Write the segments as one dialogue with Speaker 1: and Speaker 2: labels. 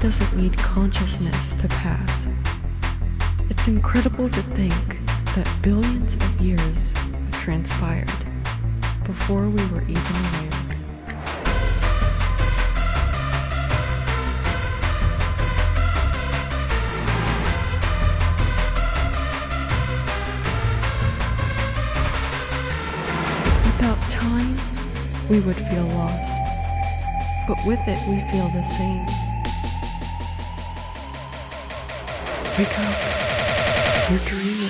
Speaker 1: doesn't need consciousness to pass. It's incredible to think that billions of years transpired before we were even aware. Without time, we would feel lost, but with it, we feel the same. Wake up, you're dreaming.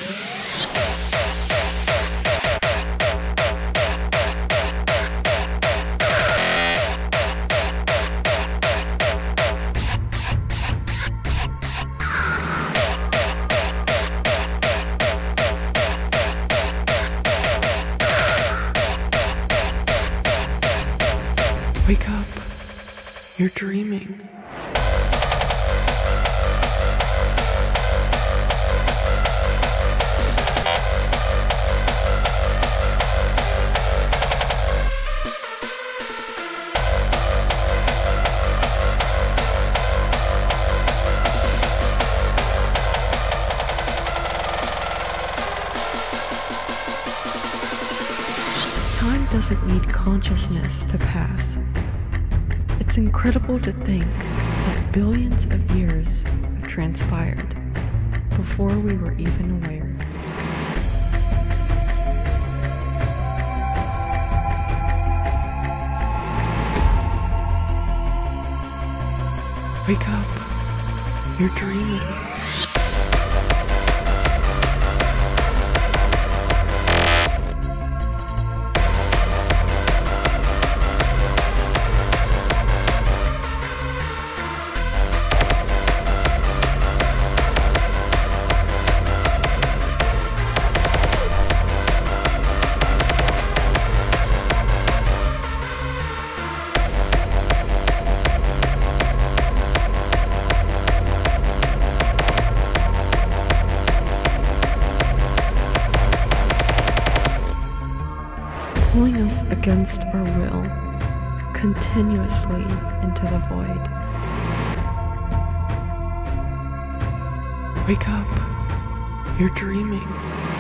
Speaker 1: Wake up, you're dreaming. Doesn't need consciousness to pass. It's incredible to think that billions of years have transpired before we were even aware. Wake up, you're dreaming. Against our will continuously into the void. Wake up, you're dreaming.